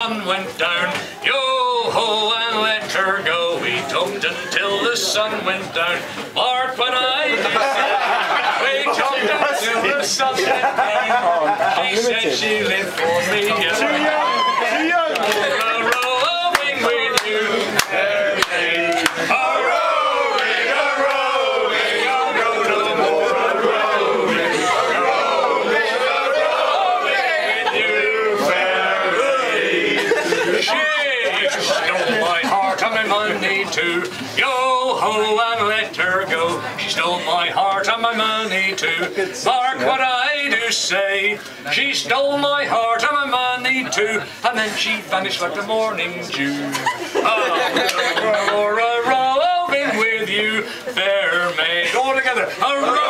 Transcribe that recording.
sun went down. Yo ho and let her go. We talked until the sun went down. Mark when I We talked until the sun went down. Oh, she said she lived for me. She stole my heart and my money too. Yo ho and let her go. She stole my heart and my money too. Mark what I do say. She stole my heart and my money too. And then she vanished like the morning dew. Oh, a roving with you, fair maid. All together. A